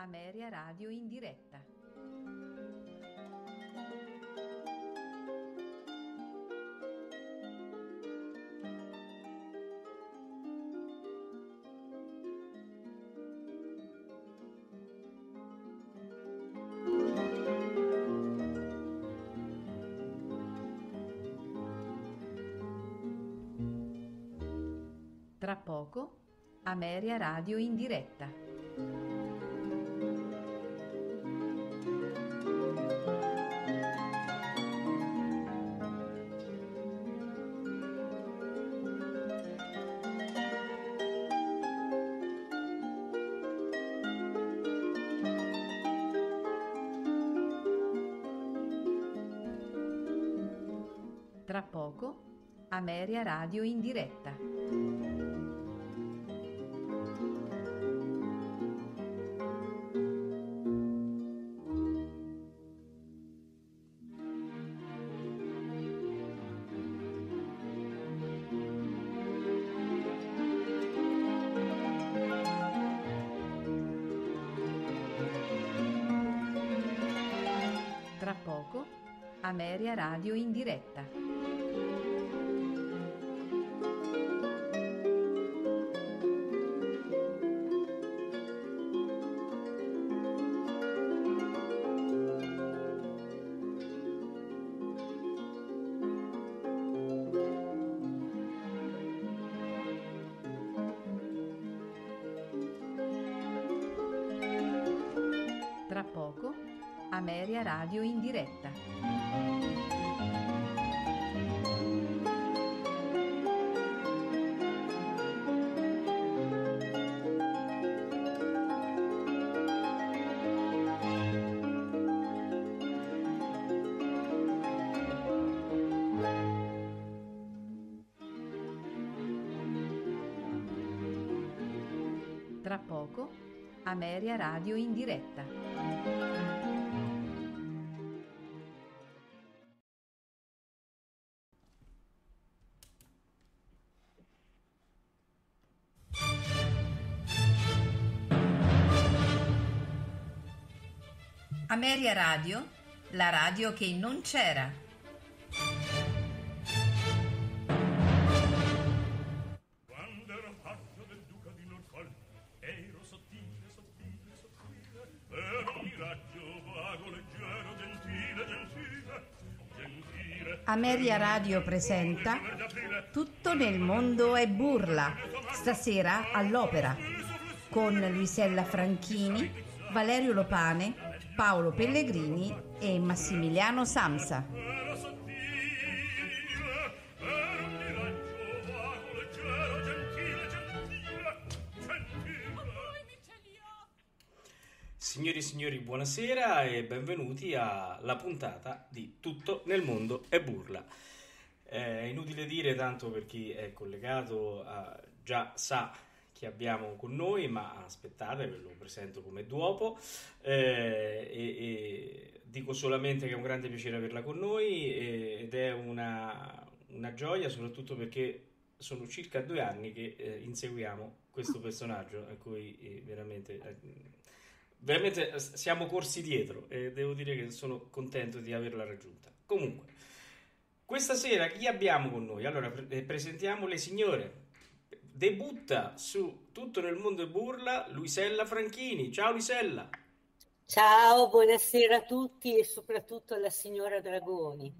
Ameria Radio in diretta. Tra poco, Ameria Radio in diretta. Radio in diretta. Tra poco, Ameria Radio in diretta. Ameria Radio in diretta. Tra poco, Ameria Radio in diretta. Ameria Radio, la radio che non c'era. Quando ero fatto del duca di Norfolk, ero sottile, sottile, sottile, ero un miraggio vago, leggero, gentile, gentile, gentile. Ameria Radio presenta Tutto nel mondo è burla, stasera all'opera, con Luisella Franchini, Valerio Lopane, Paolo Pellegrini e Massimiliano Samsa. Signori e signori, buonasera e benvenuti alla puntata di Tutto nel mondo è burla. È inutile dire tanto per chi è collegato eh, già sa chi abbiamo con noi, ma aspettate, ve lo presento come duopo eh, e, e dico solamente che è un grande piacere averla con noi e- ed è una, una gioia soprattutto perché sono circa due anni che eh, inseguiamo questo personaggio a cui eh, veramente... eh, Veramente eh, siamo corsi dietro e devo dire che sono contento di averla raggiunta. Comunque, questa sera chi abbiamo con noi? Allora, pre- eh, presentiamo le signore. Debutta su Tutto nel mondo e burla Luisella Franchini. Ciao Luisella. Ciao, buonasera a tutti e soprattutto alla signora Dragoni.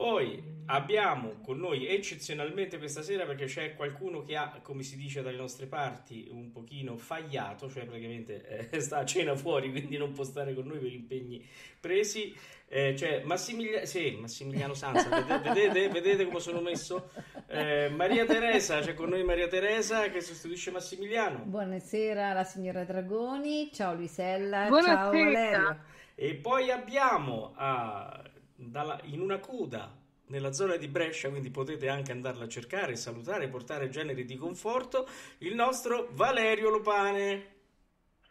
Poi abbiamo con noi eccezionalmente questa sera perché c'è qualcuno che ha, come si dice dalle nostre parti, un pochino fagliato, cioè praticamente eh, sta a cena fuori, quindi non può stare con noi per impegni presi. Eh, c'è Massimiliano, sì, Massimiliano Sanza, vedete, vedete, vedete come sono messo? Eh, Maria Teresa, c'è con noi Maria Teresa che sostituisce Massimiliano. Buonasera alla signora Dragoni, ciao Luisella, ciao Buonasera. Valerio. E poi abbiamo ah, dalla- in una coda nella zona di Brescia, quindi potete anche andarla a cercare, salutare, portare generi di conforto, il nostro Valerio Lopane.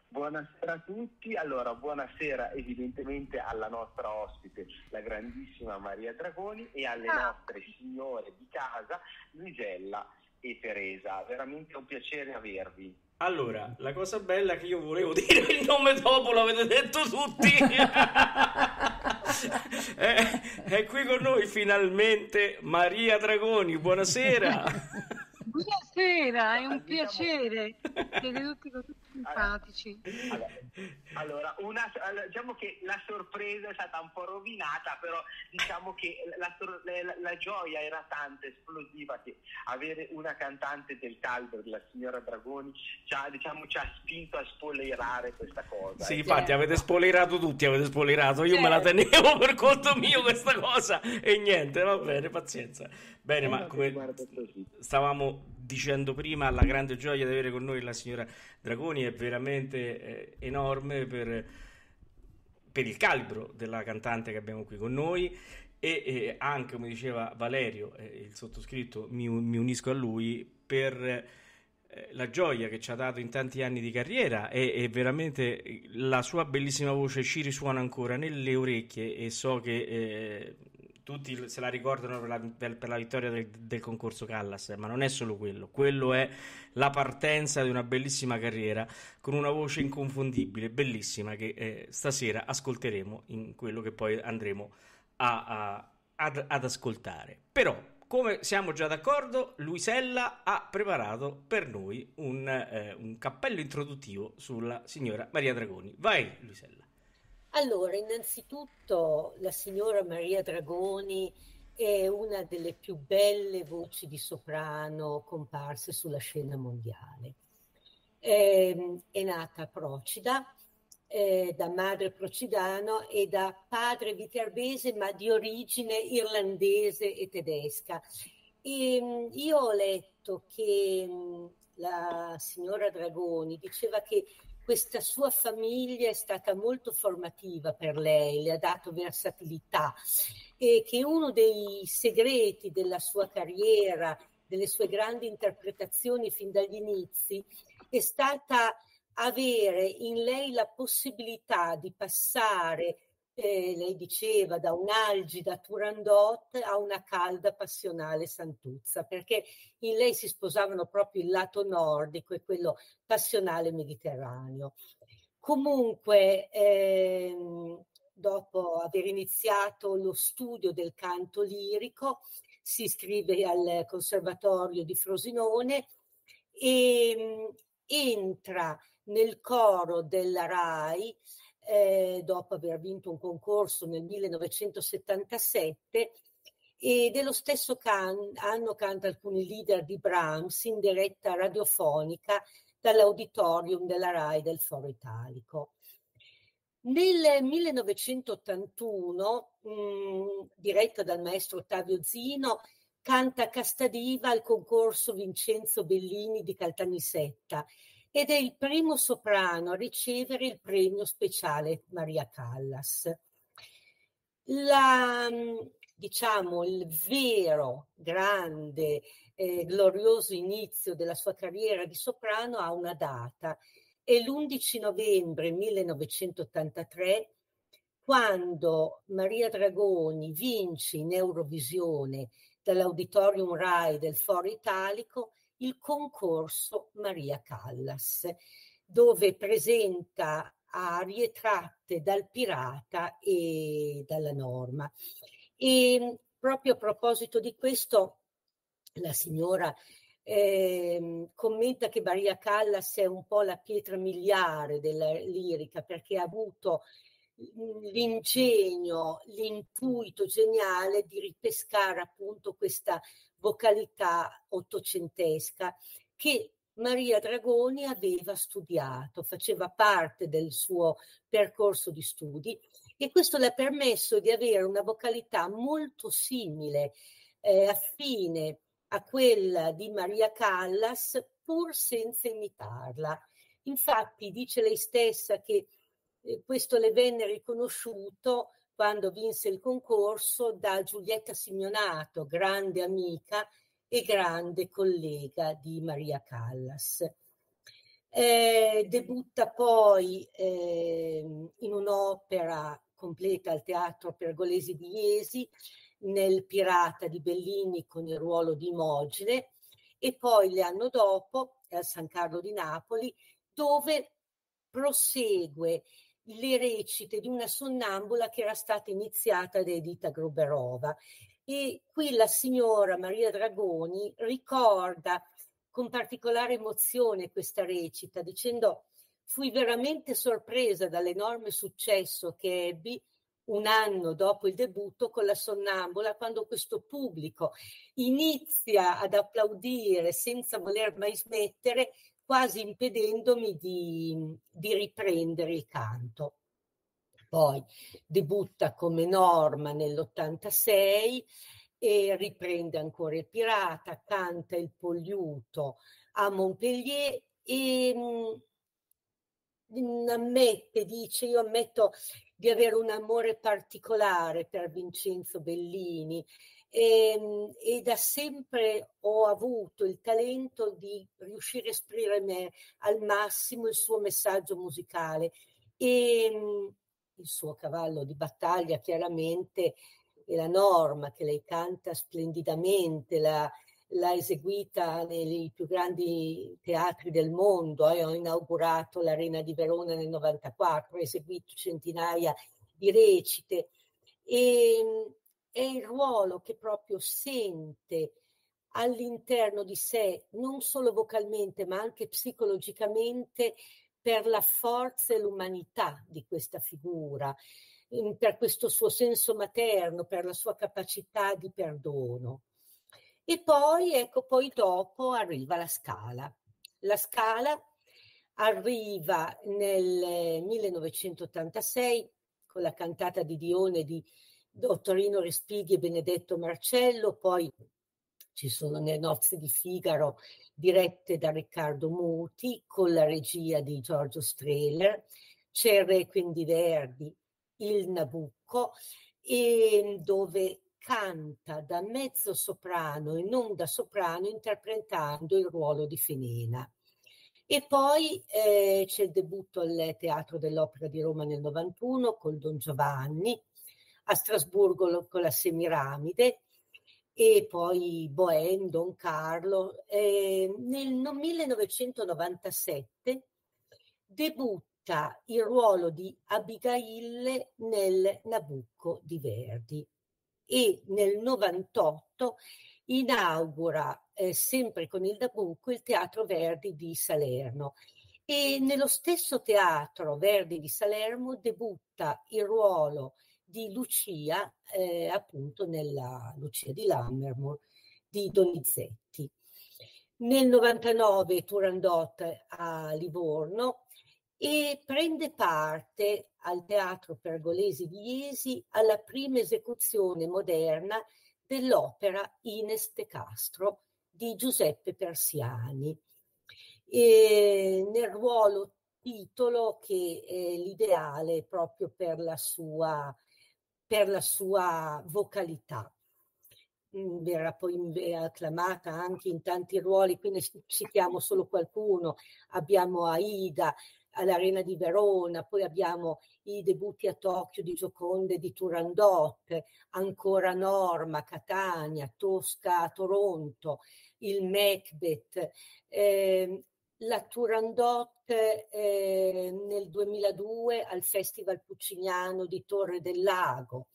Buonasera a tutti, allora buonasera evidentemente alla nostra ospite, la grandissima Maria Dragoni e alle Ah. nostre signore di casa Luigella e Teresa, veramente un piacere avervi. Allora, la cosa bella è che io volevo dire il nome dopo, l'avete detto tutti. è, è qui con noi finalmente Maria Dragoni, buonasera. Buonasera, è un Diciamo- piacere. Siete tutti così simpatici. Allora, una- allora, diciamo che la sorpresa è stata un po' rovinata, però diciamo che la, la- la gioia era tanta, esplosiva, che avere una cantante del caldo, la signora Dragoni, ci ha, diciamo, ci ha spinto a spoilerare questa cosa. Sì, Eh, infatti avete spoilerato tutti, avete spoilerato. Io me la tenevo per conto mio questa cosa e niente, va bene, pazienza. Bene, ma come stavamo dicendo prima, la grande gioia di avere con noi la signora Dragoni è veramente eh, enorme per, per il calibro della cantante che abbiamo qui con noi e, e anche, come diceva Valerio, eh, il sottoscritto, mi, mi unisco a lui per eh, la gioia che ci ha dato in tanti anni di carriera e, e veramente la sua bellissima voce ci risuona ancora nelle orecchie e so che eh, tutti se la ricordano per la, per- per la vittoria del, del concorso Callas, ma non è solo quello, quello è la partenza di una bellissima carriera con una voce inconfondibile, bellissima, che eh, stasera ascolteremo in quello che poi andremo a- a- ad, ad ascoltare. Però, come siamo già d'accordo, Luisella ha preparato per noi un, eh, un cappello introduttivo sulla signora Maria Dragoni. Vai, Luisella. Allora, innanzitutto la signora Maria Dragoni è una delle più belle voci di soprano comparse sulla scena mondiale. Ehm, è nata a Procida, eh, da madre procidano e da padre viterbese, ma di origine irlandese e tedesca. E, mh, io ho letto che mh, la signora Dragoni diceva che questa sua famiglia è stata molto formativa per lei, le ha dato versatilità e che uno dei segreti della sua carriera, delle sue grandi interpretazioni fin dagli inizi, è stata avere in lei la possibilità di passare, eh, lei diceva, da un'algida Turandot a una calda passionale Santuzza, perché in lei si sposavano proprio il lato nordico e quello passionale mediterraneo. Comunque, ehm, dopo aver iniziato lo studio del canto lirico, si iscrive al Conservatorio di Frosinone e mh, entra nel coro della RAI eh, dopo aver vinto un concorso nel 1977 e dello stesso can- anno canta alcuni leader di Brahms in diretta radiofonica dall'auditorium della RAI del Foro Italico. Nel 1981, mh, diretta dal maestro Ottavio Zino, canta Castadiva al concorso Vincenzo Bellini di Caltanissetta ed è il primo soprano a ricevere il premio speciale Maria Callas. La, mh, diciamo, il vero, grande, eh, glorioso inizio della sua carriera di soprano ha una data, è l'11 novembre 1983, quando Maria Dragoni vince in Eurovisione dall'Auditorium Rai del Foro Italico il concorso Maria Callas, dove presenta arie tratte dal Pirata e dalla Norma. E proprio a proposito di questo, la signora eh, commenta che Maria Callas è un po' la pietra miliare della lirica perché ha avuto l'ingegno, l'intuito geniale di ripescare appunto questa vocalità ottocentesca che Maria Dragoni aveva studiato, faceva parte del suo percorso di studi e questo le ha permesso di avere una vocalità molto simile, eh, affine a quella di Maria Callas, pur senza imitarla. Infatti dice lei stessa che eh, questo le venne riconosciuto quando vinse il concorso da Giulietta Simeonato, grande amica e grande collega di Maria Callas. Eh, debutta poi eh, in un'opera completa al Teatro Pergolesi di Iesi, nel Pirata di Bellini con il ruolo di Imogine e poi l'anno dopo al San Carlo di Napoli, dove prosegue le recite di una sonnambula che era stata iniziata da Edita Gruberova. E qui la signora Maria Dragoni ricorda con particolare emozione questa recita, dicendo fui veramente sorpresa dall'enorme successo che ebbi un anno dopo il debutto con la sonnambula, quando questo pubblico inizia ad applaudire senza voler mai smettere, quasi impedendomi di, di riprendere il canto. Poi debutta come Norma nell'86 e riprende ancora il pirata, canta il Pogliuto a Montpellier e mh, mm, ammette, dice, io ammetto di avere un amore particolare per Vincenzo Bellini e, ehm, e, da sempre ho avuto il talento di riuscire a esprimere al massimo il suo messaggio musicale. E ehm, il suo cavallo di battaglia chiaramente è la norma che lei canta splendidamente, la, l'ha eseguita nei più grandi teatri del mondo, eh, ho inaugurato l'Arena di Verona nel 94, ho eseguito centinaia di recite. E ehm, è il ruolo che proprio sente all'interno di sé, non solo vocalmente ma anche psicologicamente, per la forza e l'umanità di questa figura, per questo suo senso materno, per la sua capacità di perdono. E poi, ecco, poi dopo arriva la Scala. La Scala arriva nel 1986 con la cantata di Dione di Dottorino Respighi e Benedetto Marcello, poi ci sono le nozze di Figaro dirette da Riccardo Muti con la regia di Giorgio Strehler, c'è il Requiem di Verdi, il Nabucco, e dove canta da mezzo soprano e non da soprano interpretando il ruolo di Filena. E poi eh, c'è il debutto al Teatro dell'Opera di Roma nel 91 col Don Giovanni, a Strasburgo con la Semiramide e poi Bohème, Don Carlo. Eh, nel 1997 debutta il ruolo di Abigail nel Nabucco di Verdi e nel 98 inaugura eh, sempre con il Nabucco il Teatro Verdi di Salerno e nello stesso teatro Verdi di Salerno debutta il ruolo di Lucia eh, appunto nella Lucia di Lammermoor di Donizetti. Nel 99 Turandot a Livorno e prende parte al Teatro Pergolesi di Iesi alla prima esecuzione moderna dell'opera Ines de Castro di Giuseppe Persiani, e nel ruolo titolo che è l'ideale proprio per la sua, per la sua vocalità. Mm, verrà poi acclamata anche in tanti ruoli, quindi citiamo solo qualcuno. Abbiamo Aida, all'Arena di Verona, poi abbiamo i debutti a Tokyo di Gioconde di Turandot, ancora Norma, Catania, Tosca, Toronto, il Macbeth, eh, la Turandot eh, nel 2002 al Festival Pucciniano di Torre del Lago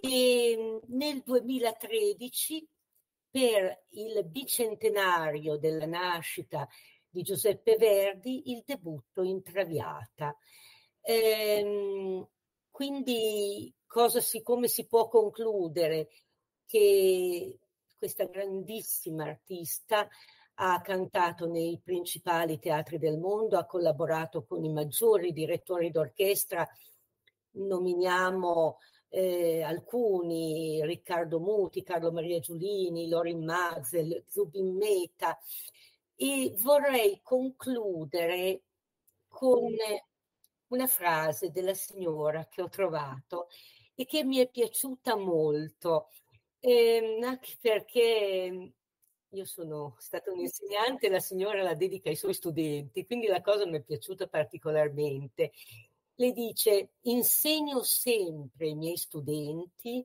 e nel 2013 per il bicentenario della nascita di Giuseppe Verdi, il debutto in Traviata. Ehm, quindi cosa si, come si può concludere che questa grandissima artista ha cantato nei principali teatri del mondo, ha collaborato con i maggiori direttori d'orchestra, nominiamo eh, alcuni, Riccardo Muti, Carlo Maria Giulini, Lorin Mazel, Zubin Meta, e vorrei concludere con una frase della signora che ho trovato e che mi è piaciuta molto, eh, anche perché io sono stata un'insegnante la signora la dedica ai suoi studenti, quindi la cosa mi è piaciuta particolarmente. Le dice, insegno sempre ai miei studenti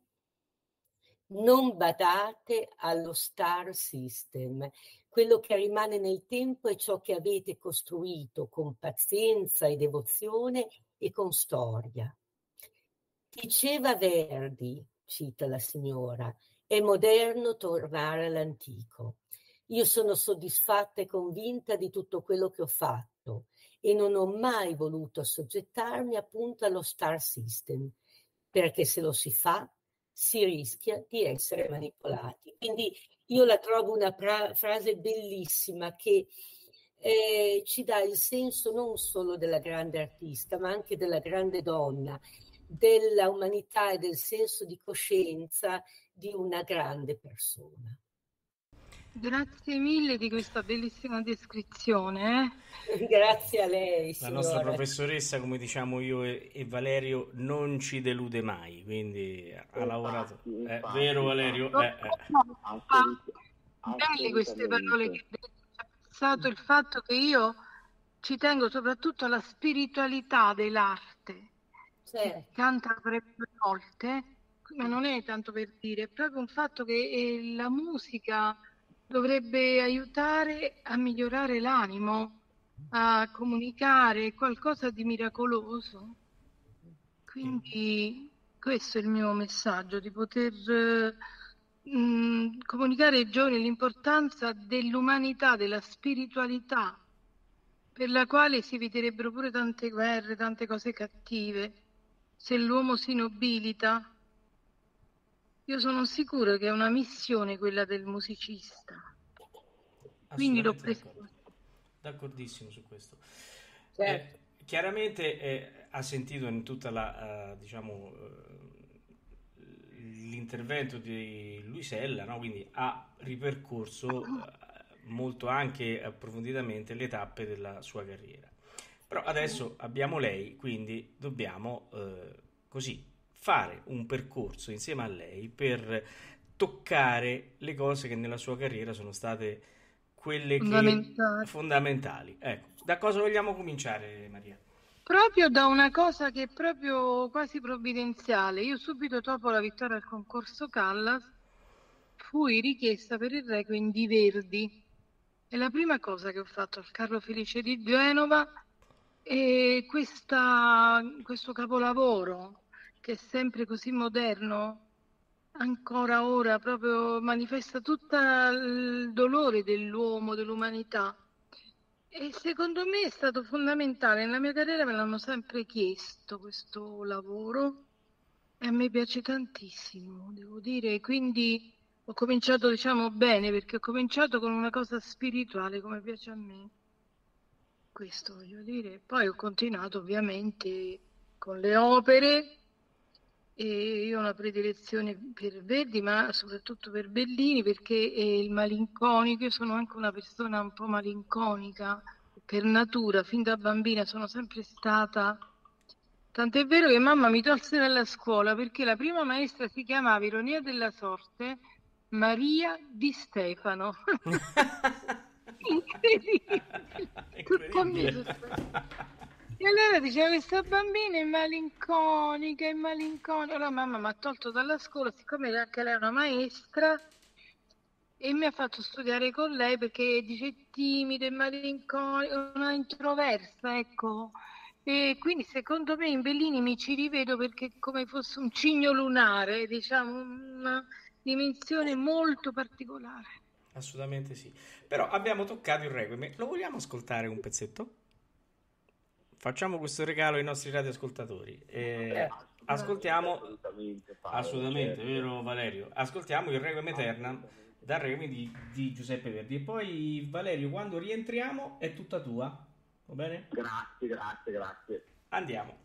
non badate allo star system. quello che rimane nel tempo è ciò che avete costruito con pazienza e devozione e con storia. Diceva Verdi, cita la signora, è moderno tornare all'antico. Io sono soddisfatta e convinta di tutto quello che ho fatto e non ho mai voluto assoggettarmi appunto allo star system, perché se lo si fa si rischia di essere manipolati. Quindi io la trovo una pra- frase bellissima che eh, ci dà il senso non solo della grande artista, ma anche della grande donna, della umanità e del senso di coscienza di una grande persona. Grazie mille di questa bellissima descrizione. Eh? Grazie a lei. La Signora. nostra professoressa, come diciamo io e, e Valerio, non ci delude mai, quindi ha lavorato. Infatti, È infatti, vero Valerio? No, Eh, eh. no, belle queste parole che ha pensato il fatto che io ci tengo soprattutto alla spiritualità dell'arte. Certo. Canta parecchie volte, ma non è tanto per dire, è proprio un fatto che eh, la musica dovrebbe aiutare a migliorare l'animo, a comunicare qualcosa di miracoloso. Quindi questo è il mio messaggio, di poter eh, mh, comunicare ai giovani l'importanza dell'umanità, della spiritualità, per la quale si eviterebbero pure tante guerre, tante cose cattive. Se l'uomo si nobilita, io sono sicura che è una missione quella del musicista. Quindi l'ho Assolutamente preso. d'accordo. D'accordissimo su questo. Certo. Eh, chiaramente eh, ha sentito in tutta la, eh, diciamo, eh, l'intervento di Luisella, no? quindi ha ripercorso eh, molto anche approfonditamente le tappe della sua carriera. Però adesso abbiamo lei, quindi dobbiamo così fare un percorso insieme a lei per toccare le cose che nella sua carriera sono state quelle che Fondamentali. fondamentali. Ecco, da cosa vogliamo cominciare, Maria? Proprio da una cosa che è proprio quasi provvidenziale. Io subito dopo la vittoria al concorso Callas fui richiesta per il Requiem di Verdi. È la prima cosa che ho fatto al Carlo Felice di Genova e questa- questo capolavoro che è sempre così moderno, ancora ora proprio manifesta tutto il dolore dell'uomo, dell'umanità. E secondo me è stato fondamentale. Nella mia carriera me l'hanno sempre chiesto questo lavoro e a me piace tantissimo, devo dire. Quindi ho cominciato, diciamo, bene perché ho cominciato con una cosa spirituale come piace a me. Questo voglio dire. Poi ho continuato ovviamente con le opere e io ho una predilezione per Verdi, ma soprattutto per Bellini perché è il malinconico. Io sono anche una persona un po' malinconica per natura, fin da bambina sono sempre stata. Tant'è vero che mamma mi tolse dalla scuola perché la prima maestra si chiamava Ironia della sorte Maria Di Stefano. Incredibile. Tutta a me Incredibile. E allora diceva questa bambina è malinconica, è malinconica. Allora mamma mi ha tolto dalla scuola, siccome anche lei è una maestra, e mi ha fatto studiare con lei perché dice timida, è malinconica, una introversa, ecco. E quindi secondo me in Bellini mi ci rivedo perché è come fosse un cigno lunare, diciamo, una dimensione molto particolare. Assolutamente sì. Però abbiamo toccato il Requiem. Lo vogliamo ascoltare un pezzetto? Facciamo questo regalo ai nostri radioascoltatori. Eh, ascoltiamo assolutamente, Paolo, assolutamente, certo. vero Valerio? Ascoltiamo il Requiem Aeternam dal Requiem di, di Giuseppe Verdi. E poi Valerio, quando rientriamo è tutta tua. Va bene? Grazie, grazie, grazie. Andiamo.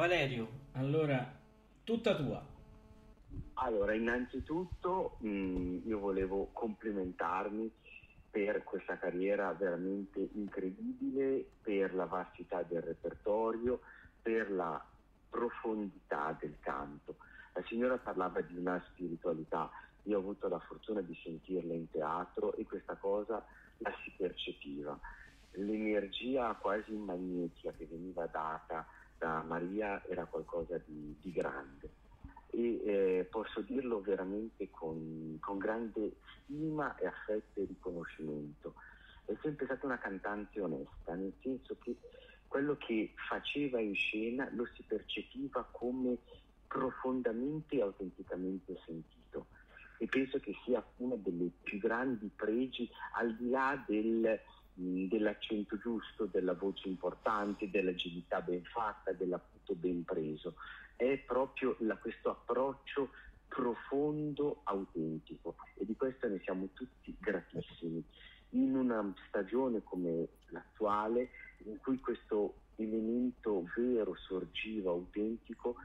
Valerio, allora tutta tua. Allora, innanzitutto mh, io volevo complimentarmi per questa carriera veramente incredibile, per la vastità del repertorio, per la profondità del canto. La signora parlava di una spiritualità, io ho avuto la fortuna di sentirla in teatro e questa cosa la si percepiva. L'energia quasi magnetica che veniva data da Maria era qualcosa di, di grande e eh, posso dirlo veramente con, con, grande stima e affetto e riconoscimento. È sempre stata una cantante onesta, nel senso che quello che faceva in scena lo si percepiva come profondamente e autenticamente sentito e penso che sia uno dei più grandi pregi al di là del, dell'accento giusto, della voce importante, dell'agilità ben fatta, dell'appunto ben preso. È proprio la, questo approccio profondo, autentico. E di questo ne siamo tutti gratissimi. In una stagione come l'attuale, in cui questo elemento vero sorgiva, autentico,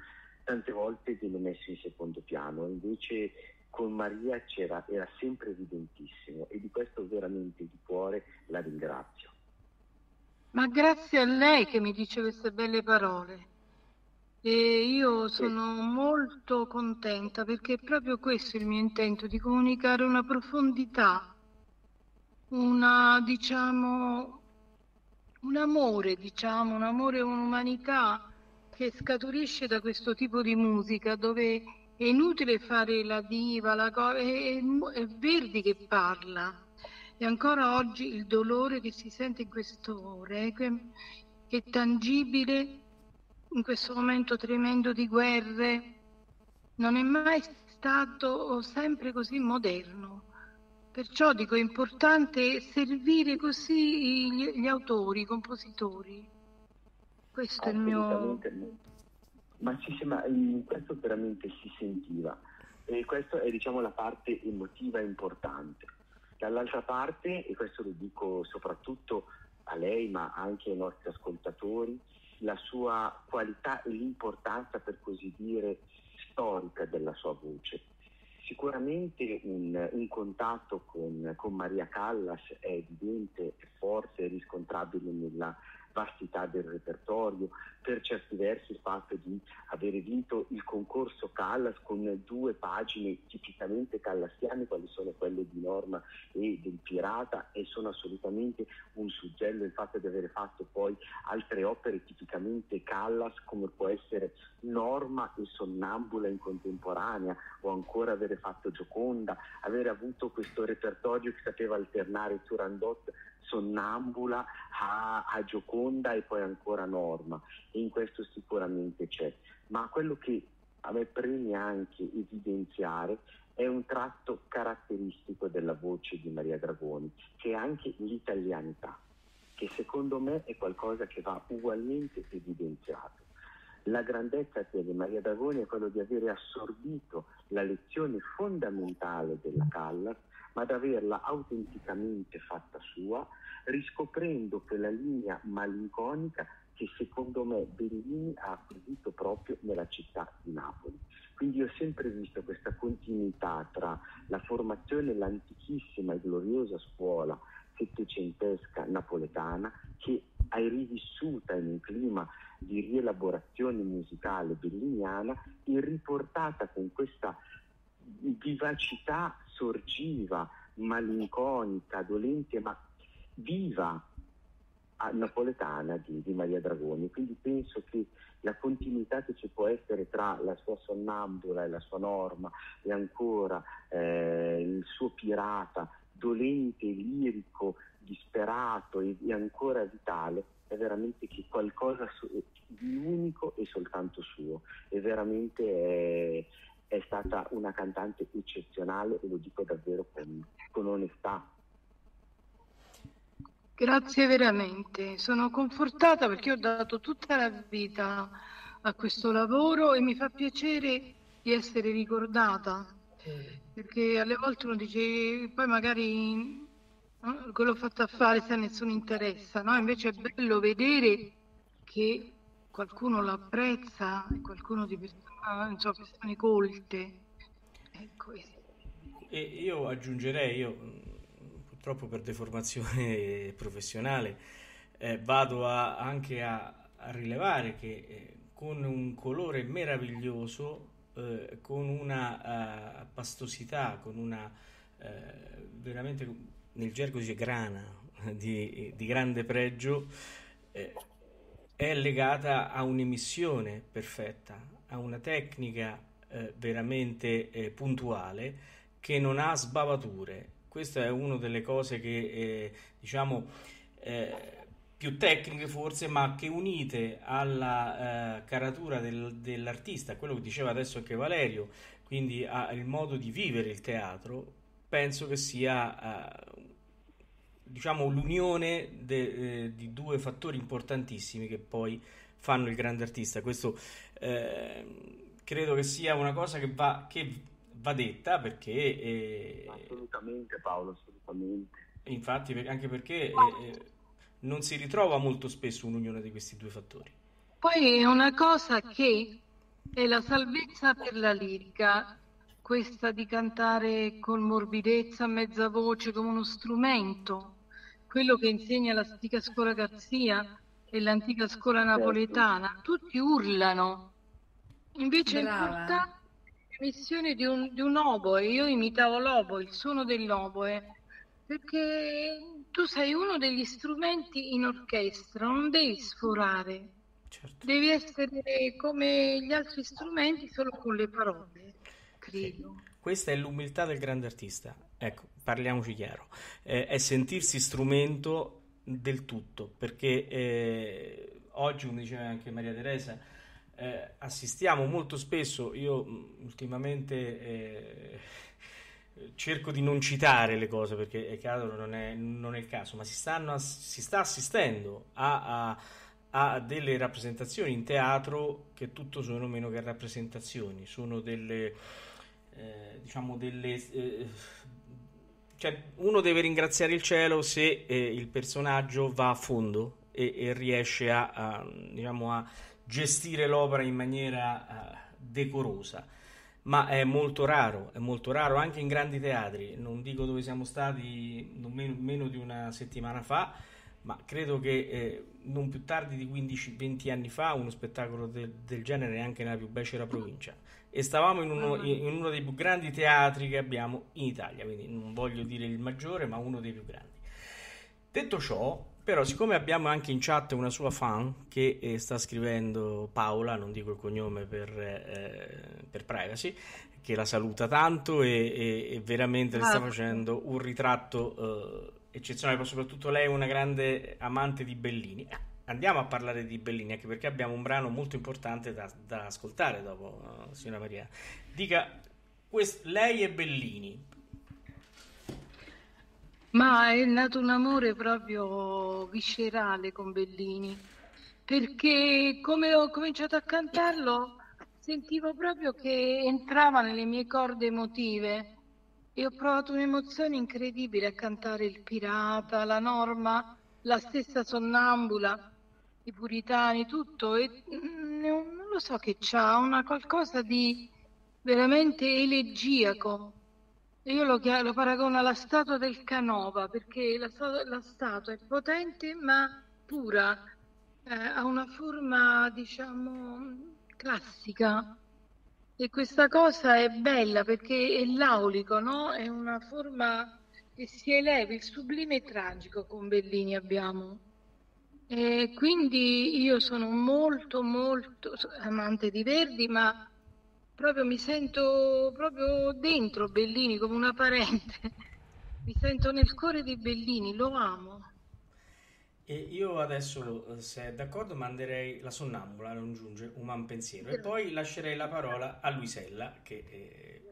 tante volte viene messo in secondo piano, invece con Maria c'era, era sempre evidentissimo e di questo veramente di cuore la ringrazio. Ma grazie a lei che mi dice queste belle parole. E io sono molto contenta perché è proprio questo il mio intento, di comunicare una profondità, una, diciamo, un amore, diciamo, un amore, un'umanità che scaturisce da questo tipo di musica dove è inutile fare la diva, la co- è, è, Verdi che parla. E ancora oggi il dolore che si sente in questo requiem, che è tangibile in questo momento tremendo di guerre, non è mai stato sempre così moderno. Perciò dico è importante servire così gli, gli autori, i compositori. Questo è il mio... Ma ci sembra, questo veramente si sentiva e questa è diciamo la parte emotiva importante. Dall'altra parte, e questo lo dico soprattutto a lei ma anche ai nostri ascoltatori, la sua qualità e l'importanza, per così dire, storica della sua voce. Sicuramente un, un contatto con, con, Maria Callas è evidente, è forte, è riscontrabile nella vastità del repertorio, per certi versi il fatto di avere vinto il concorso Callas con due pagine tipicamente callastiane, quali sono quelle di Norma e del Pirata, e sono assolutamente un suggello il fatto di aver fatto poi altre opere tipicamente Callas, come può essere Norma e Sonnambula in contemporanea, o ancora avere fatto Gioconda, avere avuto questo repertorio che sapeva alternare Turandot sonnambula a, a Gioconda e poi ancora Norma e in questo sicuramente c'è. Ma quello che a me preme anche evidenziare è un tratto caratteristico della voce di Maria Dragoni, che è anche l'italianità, che secondo me è qualcosa che va ugualmente evidenziato. La grandezza di Maria Dragoni è quello di avere assorbito la lezione fondamentale della Callas ma ad averla autenticamente fatta sua, riscoprendo quella linea malinconica che secondo me Bellini ha acquisito proprio nella città di Napoli. Quindi ho sempre visto questa continuità tra la formazione l'antichissima e gloriosa scuola settecentesca napoletana che hai rivissuta in un clima di rielaborazione musicale belliniana e riportata con questa vivacità sorgiva, malinconica, dolente, ma viva napoletana di, di, Maria Dragoni. Quindi penso che la continuità che ci può essere tra la sua sonnambula e la sua norma e ancora eh, il suo pirata, dolente, lirico, disperato e, e ancora vitale, è veramente che qualcosa di unico e soltanto suo. E veramente è, è stata una cantante eccezionale e lo dico davvero con, con onestà. Grazie veramente, sono confortata perché ho dato tutta la vita a questo lavoro e mi fa piacere di essere ricordata, perché alle volte uno dice poi magari quello fatto a fare se a nessuno interessa, no? invece è bello vedere che qualcuno lo apprezza, qualcuno di persone, non so, persone colte. Ecco, E io aggiungerei, io mh, purtroppo per deformazione professionale, eh, vado a- anche a, a rilevare che eh, con un colore meraviglioso, eh, con una eh, pastosità, con una eh, veramente nel gergo si grana di, di grande pregio, eh, è legata a un'emissione perfetta, a una tecnica eh, veramente eh, puntuale che non ha sbavature. Questa è una delle cose che, eh, diciamo, eh, più tecniche forse, ma che unite alla eh, caratura del- dell'artista, quello che diceva adesso anche Valerio, quindi al modo di vivere il teatro, penso che sia, eh, diciamo, l'unione de- eh, di due fattori importantissimi che poi fanno il grande artista. Questo eh, credo che sia una cosa che va, che va detta perché, eh, Assolutamente Paolo, assolutamente. infatti, anche perché eh, eh, non si ritrova molto spesso un'unione di questi due fattori. Poi è una cosa che è la salvezza per la lirica, questa di cantare con morbidezza, a mezza voce, come uno strumento, quello che insegna l'antica scuola Garzia e l'antica scuola napoletana. Tutti urlano, invece è Brava. importante l'emissione di un, di un oboe. Io imitavo l'oboe, il suono dell'oboe, perché tu sei uno degli strumenti in orchestra, non devi sforare. Certo. Devi essere come gli altri strumenti, solo con le parole, credo. Questa è l'umiltà del grande artista. Ecco, parliamoci chiaro. Eh, è sentirsi strumento del tutto, perché eh, oggi, come diceva anche Maria Teresa, eh, assistiamo molto spesso, io mh, ultimamente eh, cerco di non citare le cose perché è chiaro non è, non è il caso, ma si, stanno si sta assistendo a, a- a delle rappresentazioni in teatro che tutto sono meno che rappresentazioni, sono delle, eh, diciamo delle... eh, cioè, uno deve ringraziare il cielo se eh, il personaggio va a fondo e, e riesce a, a, diciamo, a gestire l'opera in maniera eh, decorosa. Ma è molto raro, è molto raro anche in grandi teatri. Non dico dove siamo stati meno, meno di una settimana fa, ma credo che eh, non più tardi di 15-20 anni fa uno spettacolo del, del genere anche nella più becera provincia. E stavamo in uno, in uno dei più grandi teatri che abbiamo in Italia, quindi non voglio dire il maggiore, ma uno dei più grandi. Detto ciò, però, siccome abbiamo anche in chat una sua fan che eh, sta scrivendo Paola, non dico il cognome per, eh, per privacy, che la saluta tanto e, e- e veramente le sta Grazie. facendo un ritratto eh, eccezionale, poi soprattutto lei è una grande amante di Bellini. Andiamo a parlare di Bellini, anche perché abbiamo un brano molto importante da, da ascoltare dopo, eh, signora Maria. Dica, quest- lei e Bellini, Ma è nato un amore proprio viscerale con Bellini, perché come ho cominciato a cantarlo sentivo proprio che entrava nelle mie corde emotive e ho provato un'emozione incredibile a cantare il pirata, la norma, la stessa sonnambula, i puritani, tutto. E mm, non lo so che c'ha, una qualcosa di veramente elegiaco. E Io lo, lo paragono alla statua del Canova perché la, la statua è potente ma pura, eh, ha una forma, diciamo, classica. E questa cosa è bella perché è l'aulico, no? È una forma che si eleva, il sublime tragico con Bellini abbiamo. E quindi io sono molto, molto amante di Verdi, ma proprio mi sento proprio dentro Bellini come una parente. Mi sento nel cuore di Bellini, lo amo. E io adesso, eh, se è d'accordo, manderei la sonnambula, non giunge un man pensiero, e poi lascerei la parola a Luisella, che eh,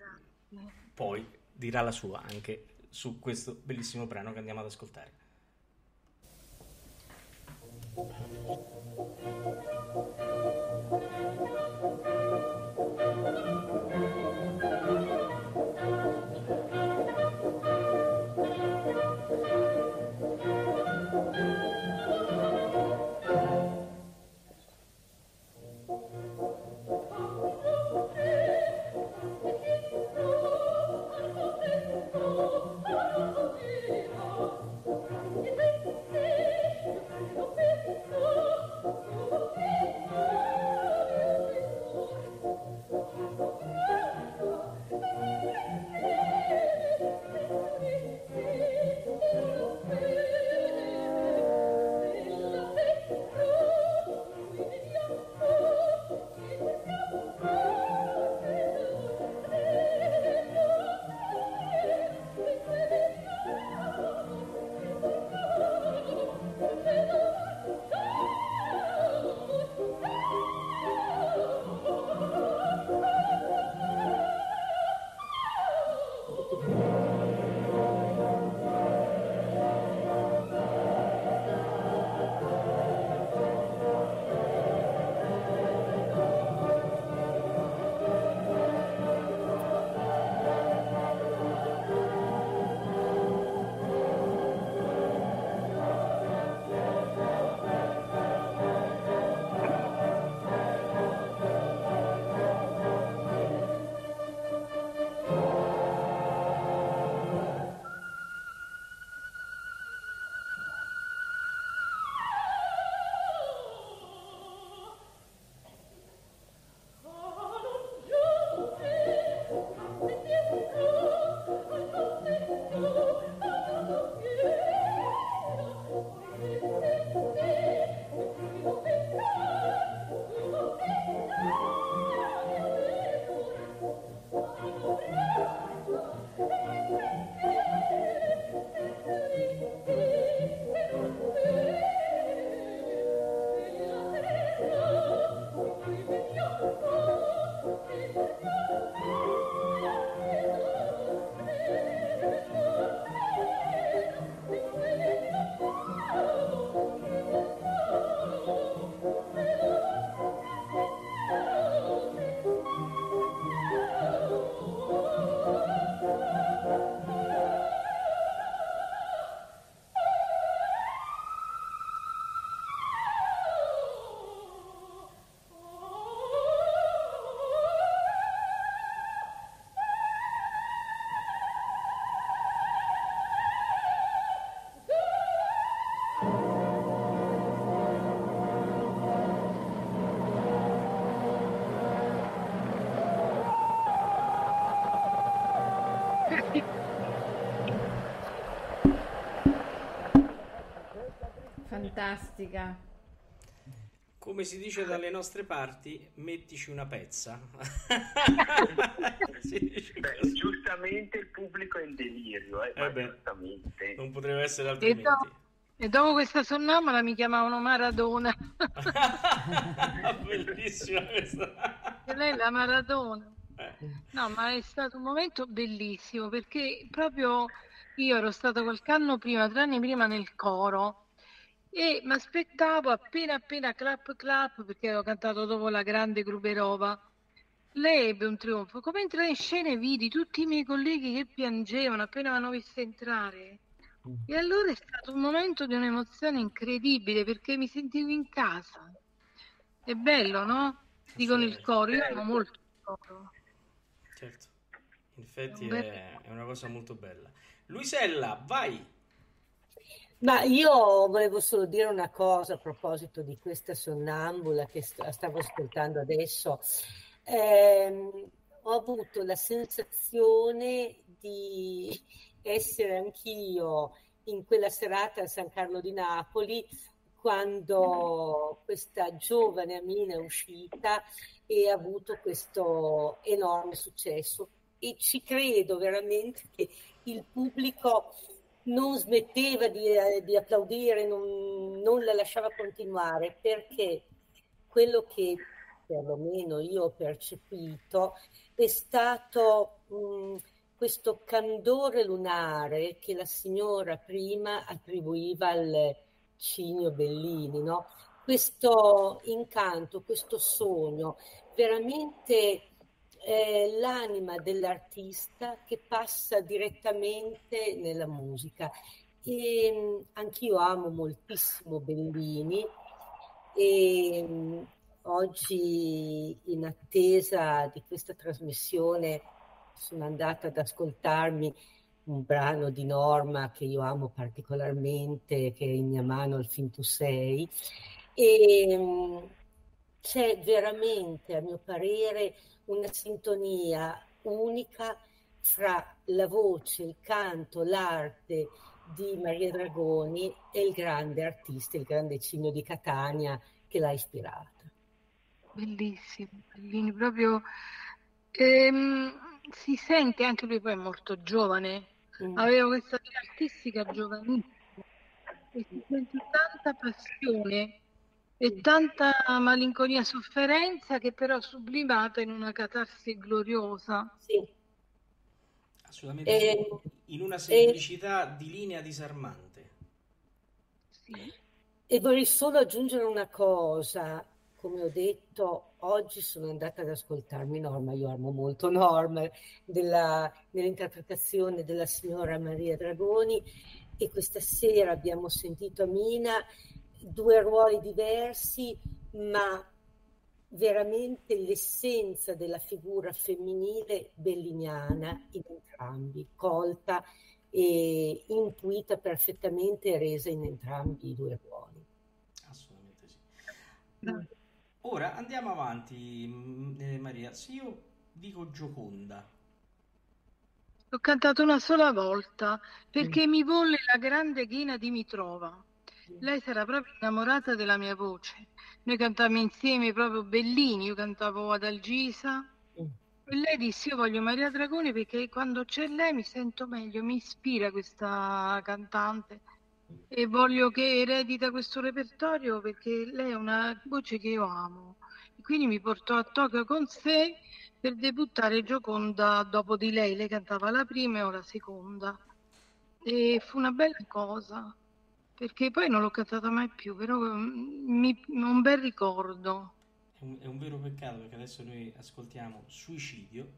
poi dirà la sua anche su questo bellissimo brano che andiamo ad ascoltare. Thank you. Fantastica. Come si dice dalle nostre parti, mettici una pezza. Beh, giustamente il pubblico è in delirio, eh, Eh. Non poteva essere E, altrimenti. do- e dopo questa sonnambola mi chiamavano Maradona. Bellissima questa. E lei è la Maradona. Eh, No, ma è stato un momento bellissimo perché proprio io ero stata qualche anno prima, tre anni prima nel coro e mi aspettavo appena appena clap clap perché avevo cantato dopo la grande Gruberova. Lei ebbe un trionfo. Come entrai in scena e vidi tutti i miei colleghi che piangevano appena mi hanno visto entrare. E allora è stato un momento di un'emozione incredibile perché mi sentivo in casa. È bello, no? Dicono il coro, io amo molto il coro. certo. In effetti Un bel- è, è una cosa molto bella. Luisella, vai. Ma io volevo solo dire una cosa a proposito di questa sonnambula che st- stavo ascoltando adesso. Ehm, ho avuto la sensazione di essere anch'io in quella serata a San Carlo di Napoli quando questa giovane Amina è uscita e ha avuto questo enorme successo. E ci credo veramente che il pubblico non smetteva di, eh, di applaudire, non, non la lasciava continuare perché quello che perlomeno io ho percepito è stato mh, questo candore lunare che la signora prima attribuiva al Cinio Bellini, no? Questo incanto, questo sogno, veramente eh, l'anima dell'artista che passa direttamente nella musica. E, mh, anch'io amo moltissimo Bellini e mh, oggi in attesa di questa trasmissione sono andata ad ascoltarmi un brano di Norma che io amo particolarmente, che è in mia mano il Fin tu sei, e mh, c'è veramente, a mio parere, una sintonia unica fra la voce, il canto, l'arte di Maria Dragoni e il grande artista, il grande Cino di Catania che l'ha ispirata. Bellissimo, Bellini, proprio ehm, si sente anche lui poi è molto giovane, Mm. aveva questa vita artistica giovanissima e si sente tanta passione e tanta malinconia, sofferenza che però sublimata in una catarsi gloriosa. Sì. Assolutamente Eh. In una semplicità di linea disarmante. Sì. E vorrei solo aggiungere una cosa, come ho detto, oggi sono andata ad ascoltarmi Norma, io amo molto Norma, della- nell'interpretazione della signora Maria Dragoni e questa sera abbiamo sentito Amina, due ruoli diversi, ma veramente l'essenza della figura femminile belliniana in entrambi, colta e intuita perfettamente e resa in entrambi i due ruoli. Assolutamente sì. Ora andiamo avanti, mm, eh, Maria. Se io dico Gioconda, L'ho cantato una sola volta perché mi volle la grande Ghina Dimitrova. Lei si era proprio innamorata della mia voce. Noi cantavamo insieme proprio bellini, io cantavo ad Algisa Mm. e lei disse io voglio Maria Dragoni perché quando c'è lei mi sento meglio, mi ispira questa cantante e voglio che eredita questo repertorio perché lei è una voce che io amo. E quindi mi portò a Tokyo con sé per debuttare Gioconda dopo di lei. Lei cantava la prima e ora la seconda. E fu una bella cosa, perché poi non l'ho cantata mai più, però mm, mi, un bel ricordo. è un, è un vero peccato perché adesso noi ascoltiamo Suicidio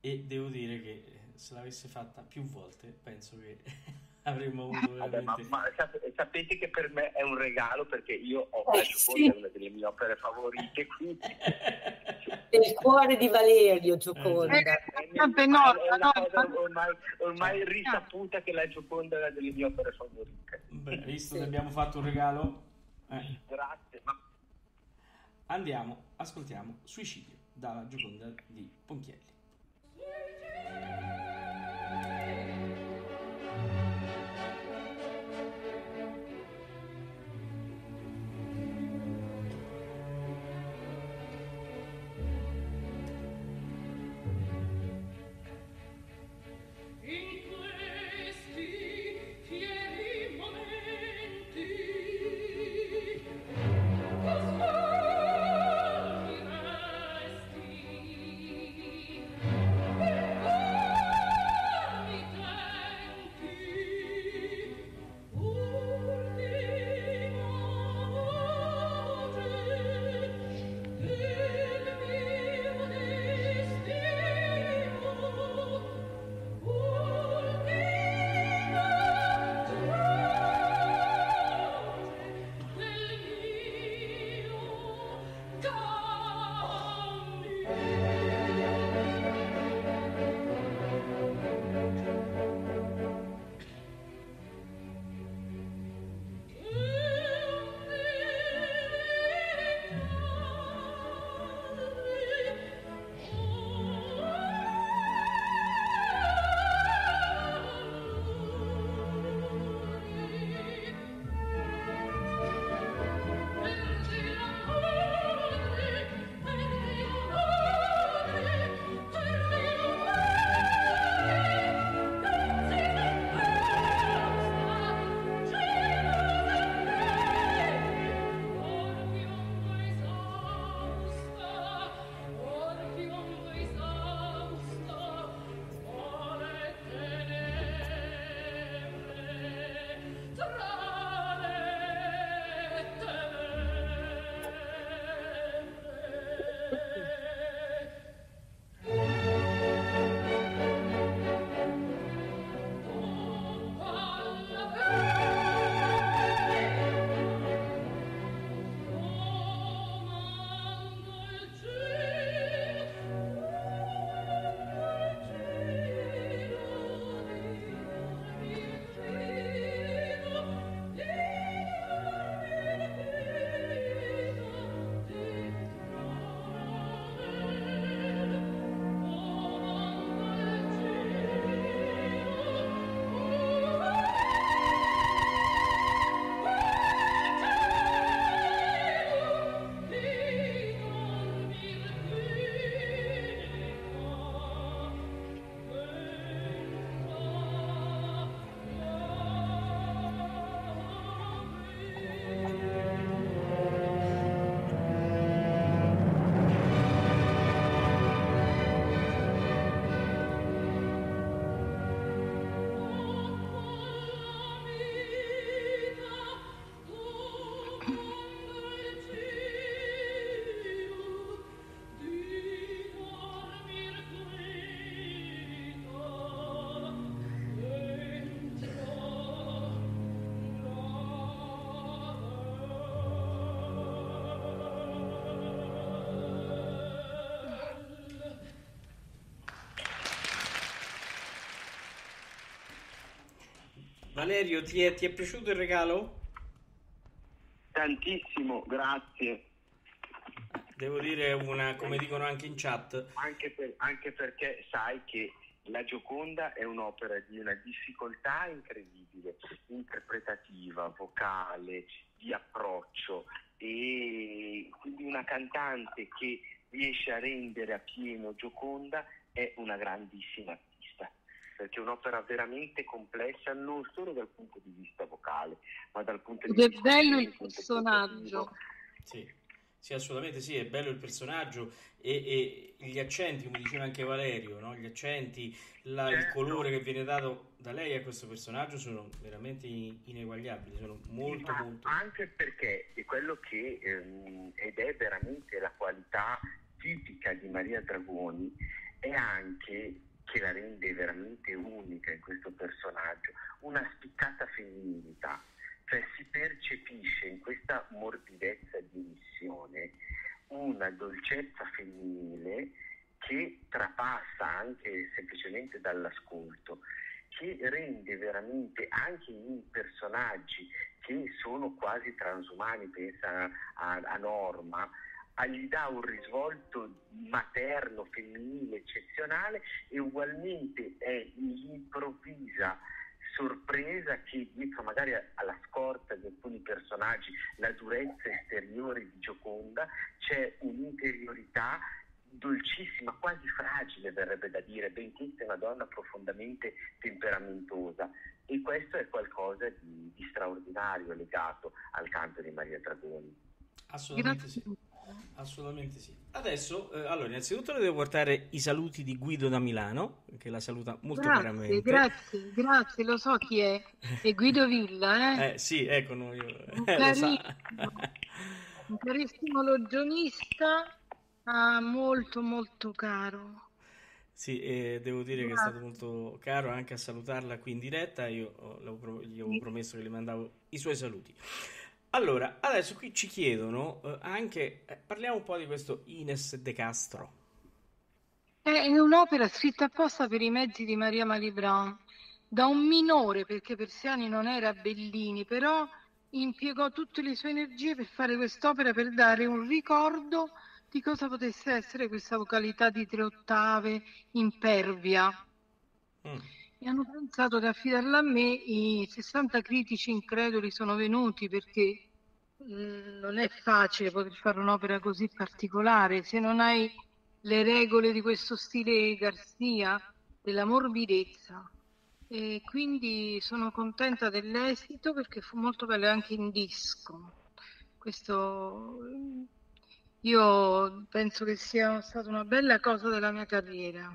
e devo dire che eh, se l'avesse fatta più volte penso che avremmo avuto Vabbè, ma, veramente... ma sap- sapete che per me è un regalo perché io ho Eh, la Gioconda, sì. è una delle mie opere favorite, quindi il cuore di Valerio, Gioconda. Eh, è no, una no, cosa no. ormai, ormai risaputa che la Gioconda è una delle mie opere favorite. Beh, visto Sì. che abbiamo fatto un regalo, eh, Grazie, ma andiamo, ascoltiamo Suicidio dalla Gioconda di Ponchielli. Valerio, ti è, ti è piaciuto il regalo? Tantissimo, grazie. Devo dire una, come dicono anche in chat, Anche, per- anche perché sai che la Gioconda è un'opera di una difficoltà incredibile, interpretativa, vocale, di approccio e quindi una cantante che riesce a rendere a pieno Gioconda è una grandissima perché è un'opera veramente complessa non solo dal punto di vista vocale ma dal punto di Ed è vista bello il personaggio. sì, sì, assolutamente sì, è bello il personaggio e, e gli accenti, come diceva anche Valerio, no? Gli accenti, la- il Certo. colore che viene dato da lei a questo personaggio sono veramente in- ineguagliabili, sono molto Ma molto... Anche perché è quello che, ehm, ed è veramente la qualità tipica di Maria Dragoni, è anche che la rende veramente unica in questo personaggio, una spiccata femminilità. Cioè si percepisce in questa morbidezza di missione una dolcezza femminile che trapassa anche semplicemente dall'ascolto, che rende veramente anche i personaggi che sono quasi transumani, pensa a, a Norma, gli dà un risvolto materno, femminile, eccezionale e ugualmente è l'improvvisa sorpresa che dietro magari alla scorta di alcuni personaggi, la durezza esteriore di Gioconda, c'è un'interiorità dolcissima, quasi fragile verrebbe da dire, benché sia una donna profondamente temperamentosa e questo è qualcosa di, di straordinario legato al canto di Maria Dragoni. Assolutamente Grazie. sì. Assolutamente sì. Adesso, eh, allora, innanzitutto le devo portare i saluti di Guido da Milano, che la saluta molto Grazie, caramente. grazie, grazie, lo so chi è. È Guido Villa, eh? Eh, sì, ecco, no, io, Un eh, carissimo, un carissimo logionista, ah, molto molto caro. Sì, e devo dire che è Grazie. stato molto caro anche a salutarla qui in diretta. Io oh, gli avevo promesso che le mandavo i suoi saluti. Allora, adesso qui ci chiedono eh, anche, eh, parliamo un po' di questo Ines De Castro. È un'opera scritta apposta per i mezzi di Maria Malibran, da un minore, perché Persiani non era Bellini, però impiegò tutte le sue energie per fare quest'opera, per dare un ricordo di cosa potesse essere questa vocalità di tre ottave impervia. Mm. E hanno pensato di affidarla a me, i 60 critici increduli sono venuti perché mm, non è facile poter fare un'opera così particolare se non hai le regole di questo stile Garcia, della morbidezza. E quindi sono contenta dell'esito perché fu molto bello anche in disco. Questo io penso che sia stata una bella cosa della mia carriera.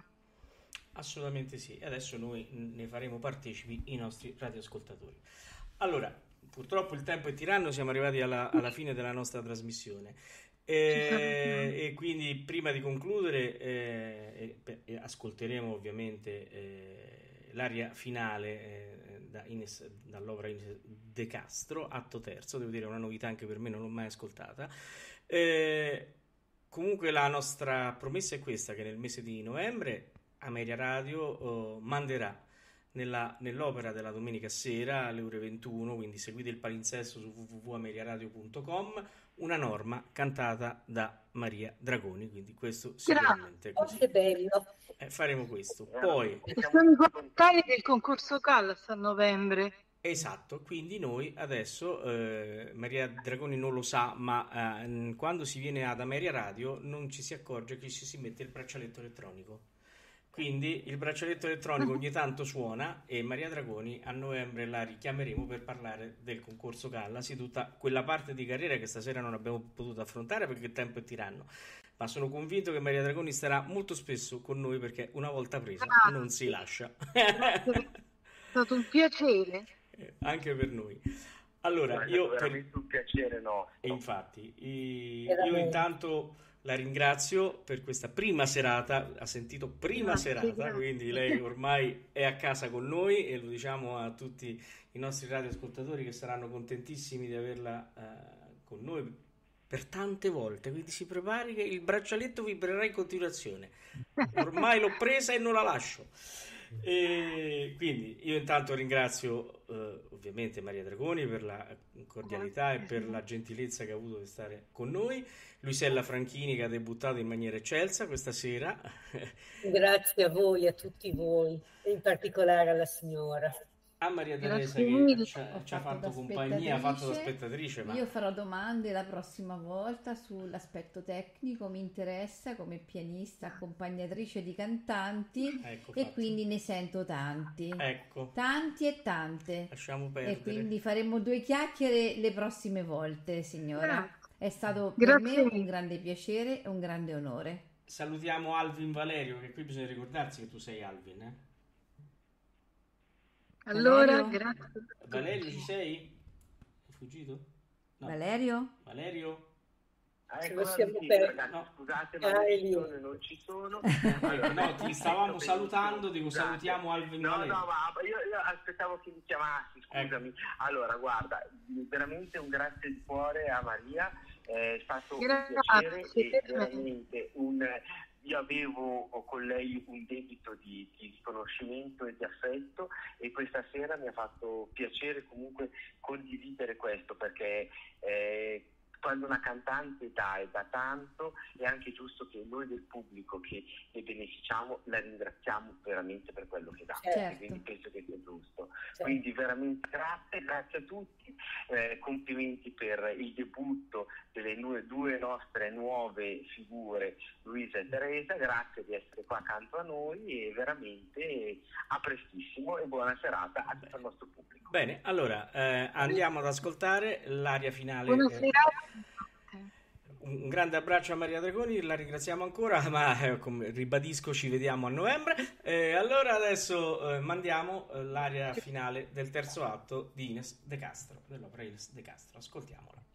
Assolutamente sì, e adesso noi ne faremo partecipi i nostri radioascoltatori. Allora, purtroppo il tempo è tiranno, siamo arrivati alla, alla fine della nostra trasmissione. Eh, e quindi prima di concludere eh, e- beh, e ascolteremo ovviamente eh, l'aria finale eh, da Ines- dall'opera Ines De Castro, atto terzo, devo dire una novità anche per me, non l'ho mai ascoltata. Eh, comunque la nostra promessa è questa, che nel mese di novembre Ameria Radio eh, manderà nella- nell'opera della domenica sera alle ore 21, quindi seguite il palinsesto su www.ameriaradio.com, una norma cantata da Maria Dragoni, quindi questo sicuramente Oh, così. che bello. Eh, faremo questo. Poi, sono i del concorso Callas a novembre. esatto, quindi noi adesso, eh, Maria Dragoni non lo sa, ma eh, quando si viene ad Ameria Radio non ci si accorge che ci si mette il braccialetto elettronico. Quindi il braccialetto elettronico ogni tanto suona e Maria Dragoni a novembre la richiameremo per parlare del concorso Callas, di tutta quella parte di carriera che stasera non abbiamo potuto affrontare perché il tempo è tiranno. Ma sono convinto che Maria Dragoni starà molto spesso con noi perché una volta presa non si lascia. È stato un piacere. Eh, Anche per noi. Allora, io è per- veramente un piacere nostro. e infatti, io intanto la ringrazio per questa prima serata, ha sentito prima Grazie, serata, grazie. quindi lei ormai è a casa con noi e lo diciamo a tutti i nostri radioascoltatori che saranno contentissimi di averla eh, con noi per tante volte, quindi si prepari che il braccialetto vibrerà in continuazione. Ormai l'ho presa e non la lascio. E quindi io intanto ringrazio eh, ovviamente Maria Dragoni per la cordialità e per la gentilezza che ha avuto di stare con noi, Luisella Franchini che ha debuttato in maniera eccelsa questa sera. Grazie a voi, a tutti voi, in particolare alla signora. A Maria Teresa che ci ha, ci ha fatto compagnia, ha fatto da spettatrice. ma Io farò domande la prossima volta sull'aspetto tecnico, mi interessa come pianista, accompagnatrice di cantanti ecco e fatto. quindi ne sento tanti. Ecco, Tanti e tante. lasciamo E perdere. quindi faremo due chiacchiere le prossime volte, signora. Grazie. È stato per Grazie me mille. un grande piacere e un grande onore. Salutiamo Alvin Valerio, che qui bisogna ricordarsi che tu sei Alvin, eh? Allora, Valerio? grazie. Valerio, ci sei? È fuggito? No. Valerio? Valerio? Ah, eccola siamo ragazzi, No. scusate, Ah, ma è non ci sono, non ci sono. No, ti stavamo Benissimo, salutando, dico scusate. salutiamo Alvin No, Valerio. no, ma io, io aspettavo che mi chiamassi, scusami. Ecco. Allora, guarda, veramente un grazie di cuore a Maria, è stato Grazie, un piacere e per me. veramente un... Io avevo con lei un debito di, di riconoscimento e di affetto e questa sera mi ha fatto piacere comunque condividere questo perché eh, quando una cantante dà e dà tanto è anche giusto che noi del pubblico che ne beneficiamo la ringraziamo veramente per quello che dà. Certo. Quindi penso che sia giusto. Cioè, Quindi veramente grazie, grazie a tutti, eh, complimenti per il debutto delle nu- due nostre nuove figure, Luisa e Teresa, grazie di essere qua accanto a noi e veramente a prestissimo e buona serata a tutto il nostro pubblico. Bene, allora eh, andiamo ad ascoltare l'aria finale. Buonasera. Un un grande abbraccio a Maria Dragoni, la ringraziamo ancora, ma eh, come ribadisco ci vediamo a novembre. Eh, allora adesso eh, mandiamo eh, l'aria finale del terzo atto di Ines De Castro, dell'opera Ines De Castro. Ascoltiamola.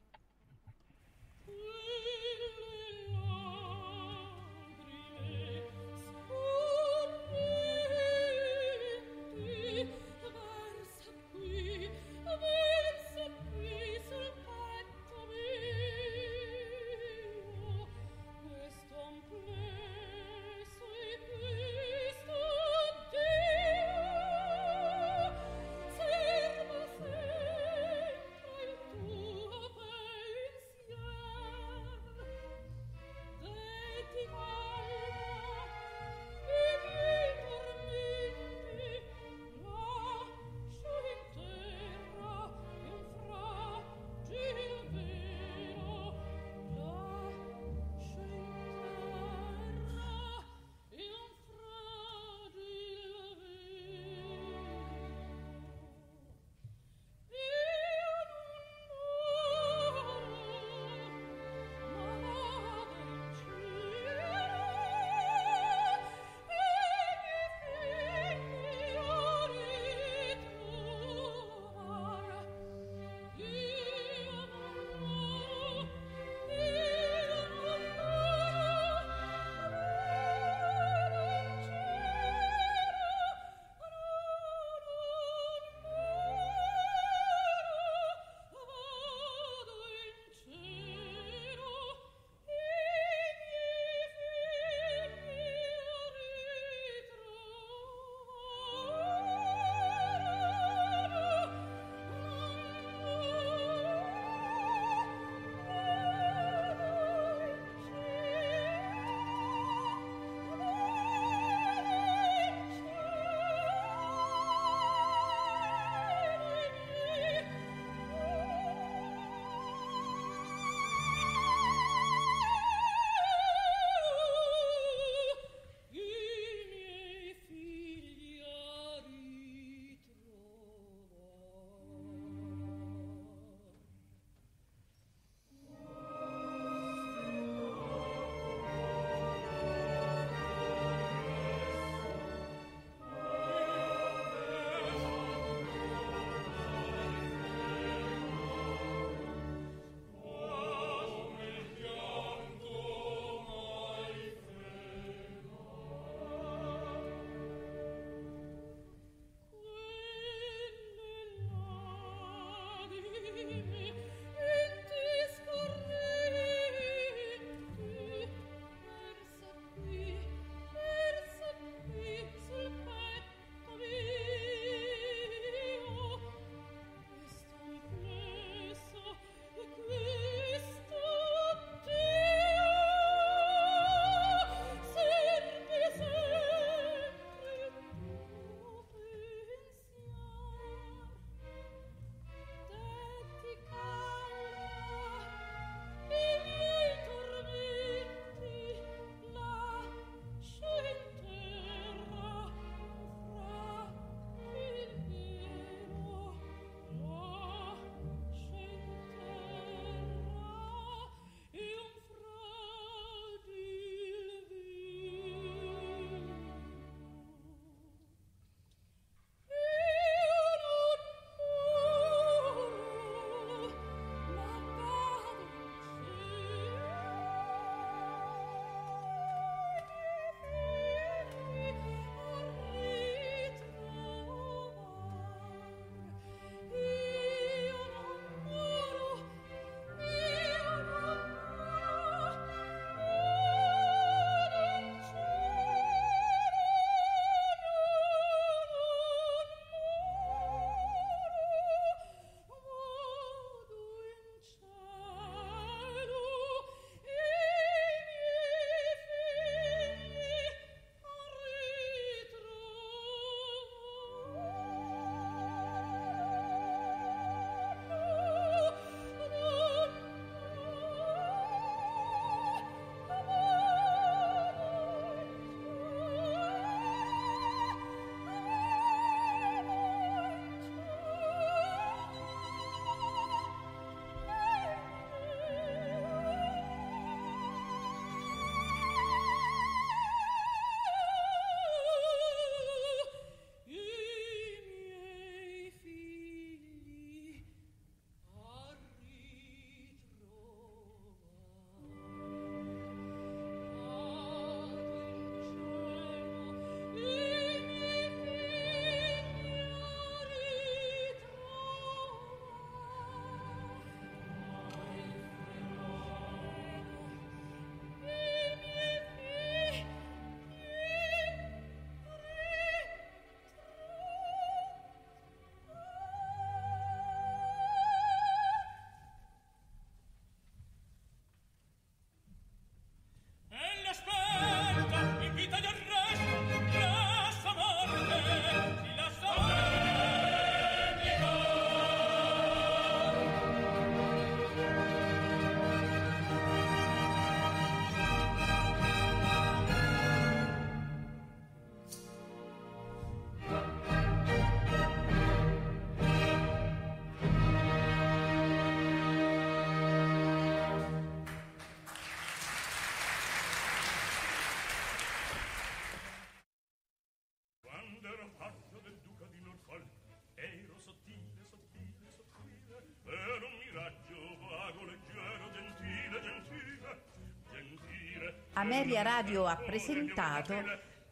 Ameria Radio ha presentato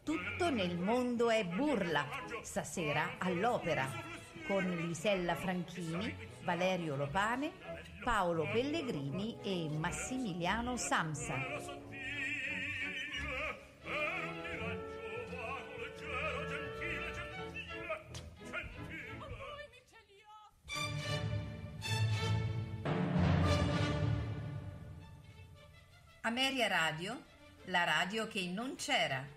Tutto nel mondo è burla, stasera all'opera, con Lisella Franchini, Valerio Lopane, Paolo Pellegrini e Massimiliano Samsa. Ameria Radio, la radio che non c'era.